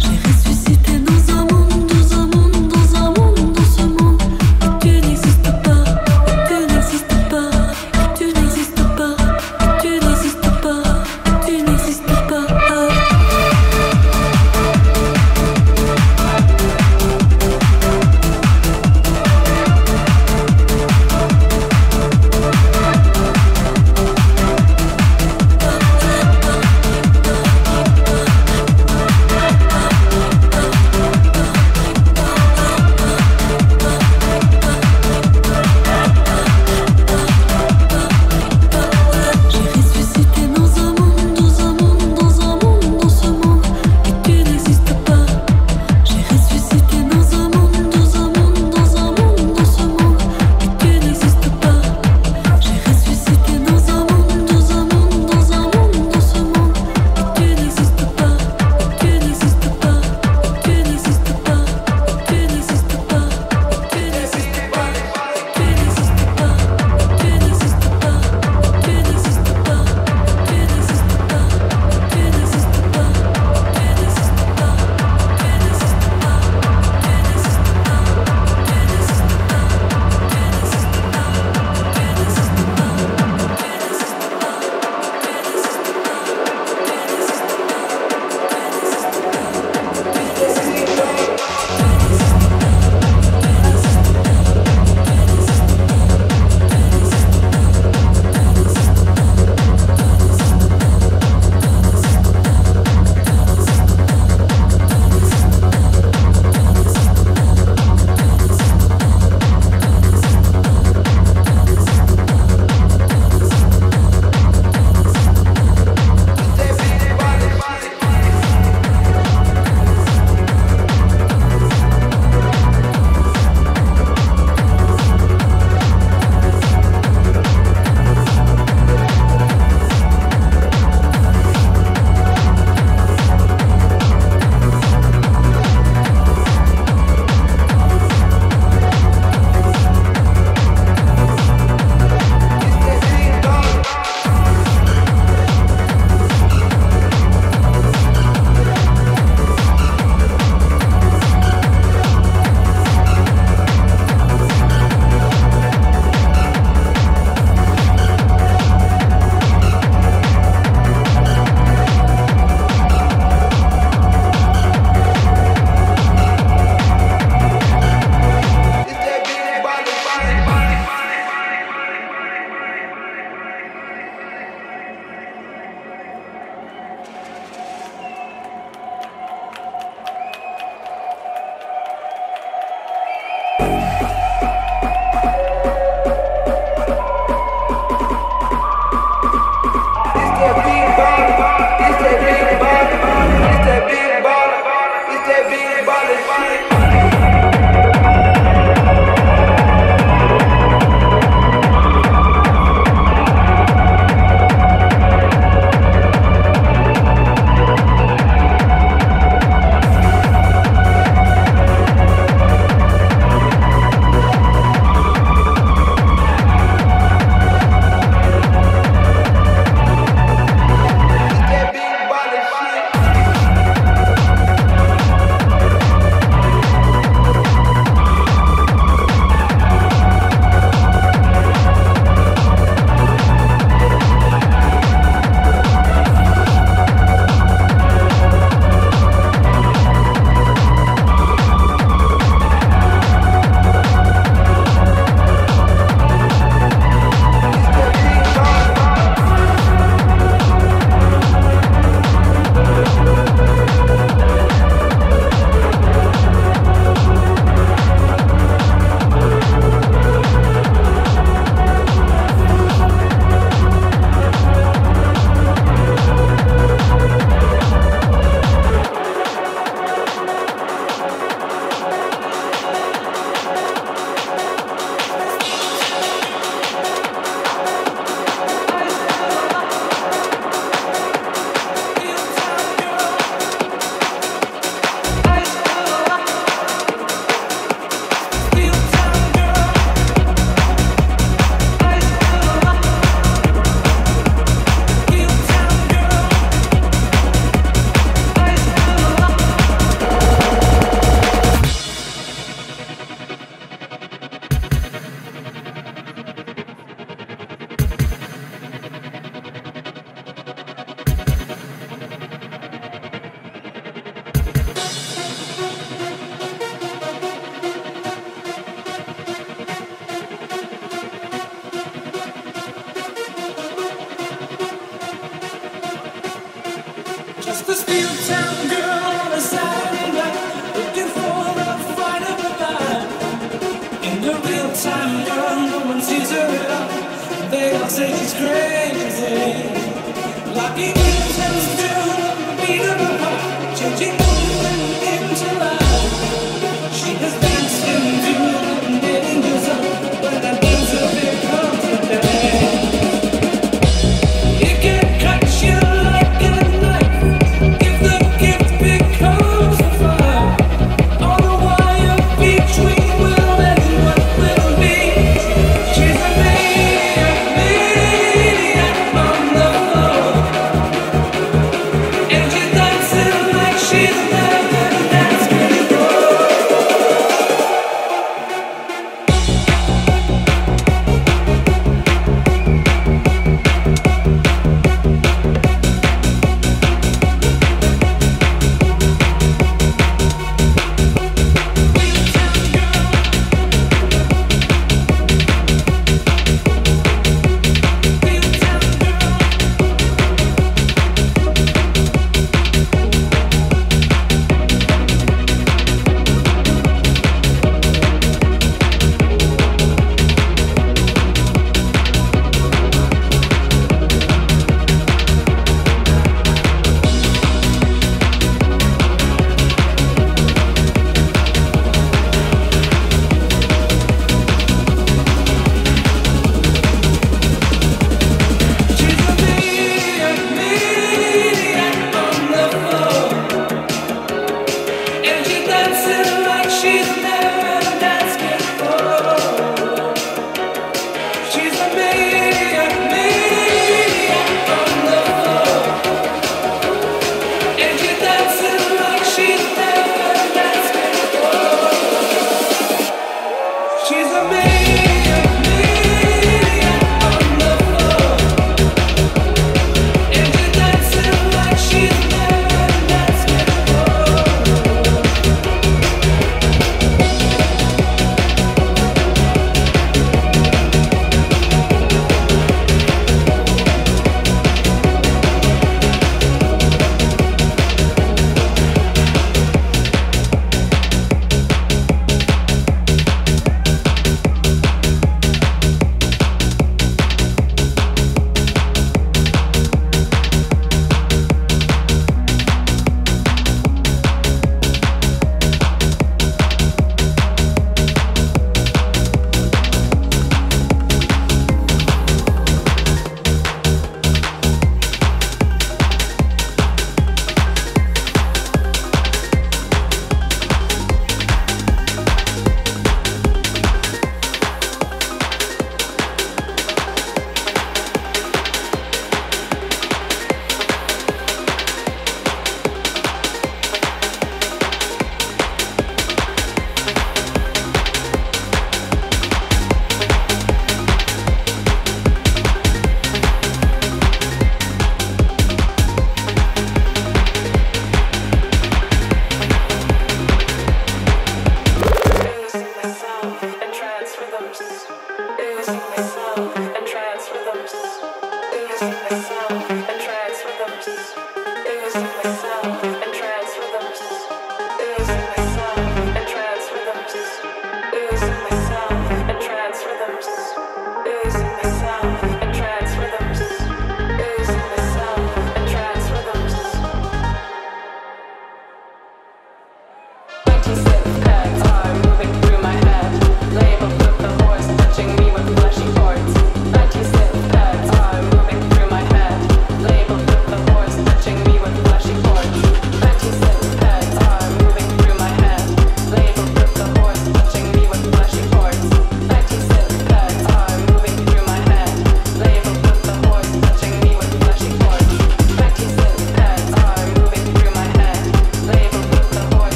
j'ai ressuscité.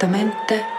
La